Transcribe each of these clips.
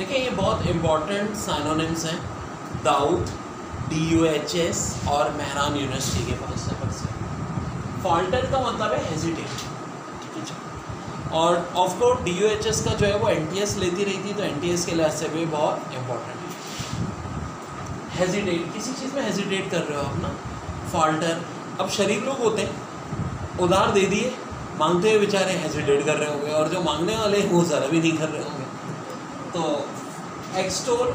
देखिए, ये बहुत इंपॉर्टेंट साइनोनिम्स हैं। Dawood D U H S और मेहरान यूनिवर्सिटी के पास से फॉल्टर का मतलब है हेजिटेट ठीक है और of course D U H S का जो है वो एन टी एस लेती रही थी तो एन टी एस के लिहाज से भी बहुत इंपॉर्टेंट है। हेजिटेट किसी चीज़ में हेजिटेट कर रहे हो आप ना? फॉल्टर अब शरीफ लोग होते हैं, उधार दे दिए, मांगते हुए बेचारे हेजिटेट कर रहे होंगे, और जो मांगने वाले हैं, वो ज़रा भी नहीं कर रहे होंगे। तो एक्सटोर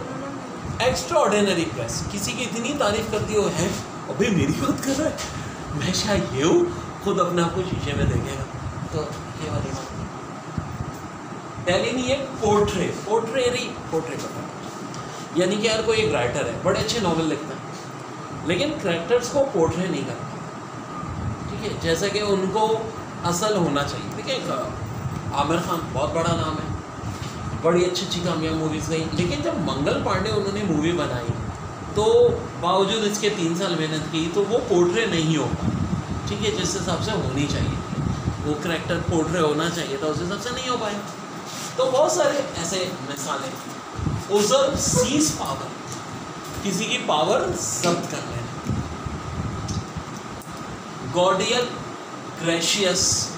एक्स्ट्रा ऑर्डिनरी प्रेस किसी की इतनी तारीफ़ करती हो, है? अभी मेरी बात कर रहा है? मैं शायद ये हूँ, खुद अपने आप को शीशे में देखेगा। तो ये वाली बात। पहले नहीं है पोर्ट्रे पोर्ट्रेरी पोर्ट्रे पता यानी कि यार कोई एक राइटर है, बड़े अच्छे नॉवल लिखता है। लेकिन करेक्टर्स को पोर्ट्रे नहीं करता। ठीक है, जैसा कि उनको असल होना चाहिए। देखिए आमिर खान, बहुत बड़ा नाम है। बड़ी अच्छी अच्छी कामयाब मूवीज़ गई। लेकिन जब मंगल पांडे उन्होंने मूवी बनाई तो बावजूद इसके तीन साल मेहनत की तो वो पोर्ट्रे नहीं होगा ठीक है, जिस हिसाब से होनी चाहिए। वो करेक्टर पोर्ट्रे होना चाहिए था, उस हिसाब से नहीं हो पाया तो बहुत सारे ऐसे मिसालें सीज पावर किसी की पावर जब्त कर लेना गॉडियल ग्रेशियस है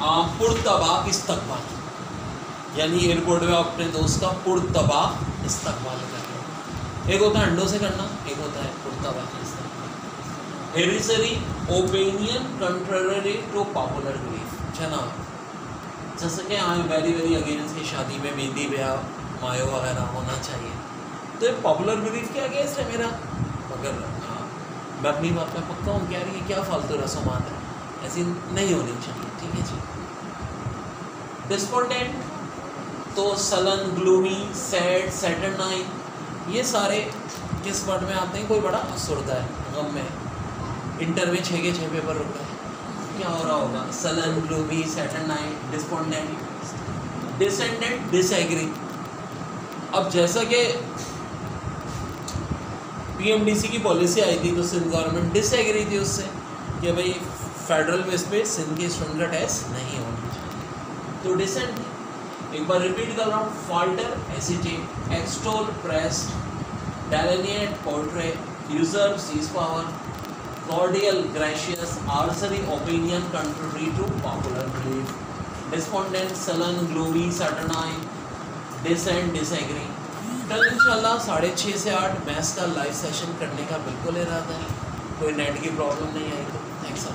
पुरतबा इस्तकबाल। यानी एयरपोर्ट में आप अपने दोस्त का पुरतबा इस्तकबाल करना एक होता है अंडों से करना, एक होता है पुरतबा heresy opinion contrary to popular belief जनाब जैसे कि आई वेरी वेरी अगेंस्ट की शादी में मेहंदी ब्याह, मायो वगैरह होना चाहिए। तो ये पॉपुलर बिलीफ क्या अगेंस्ट है मेरा? मगर हाँ। मैं अपनी बात में पक्का हूँ क्या रही है, क्या फालतू रसूमात है? ऐसी नहीं होनी चाहिए, ठीक है जी। डिस्पोटेंट तो सलन ग्लूमी सैड सैटरनाइन ये सारे किस वर्ड में आते हैं? कोई बड़ा असुरदा है, गम में। इंटर में छः के छः पेपर रुक गए क्या हो रहा होगा? Sullen gloomy saturnine despondent descendant disagree अब जैसा कि पीएमडीसी की पॉलिसी आई थी तो सिंध गवर्नमेंट डिसएग्री थी उससे, कि भाई फेडरल बेस पे सिंध के स्टूडेंट का टेस्ट नहीं होना चाहिए। तो डिसेंट, एक बार रिपीट कर रहा हूँ, falter hesitate extol praised delineate, portray, usurp, seize power cordial gracious archery opinion contrary to popular belief despondent sullen gloomy saturnine dissent disagree कल इंशाल्लाह साढ़े छः से आठ मैथ्स का लाइव सेशन करने का बिल्कुल इरादा है। कोई नेट की प्रॉब्लम नहीं आई तो। Thanks a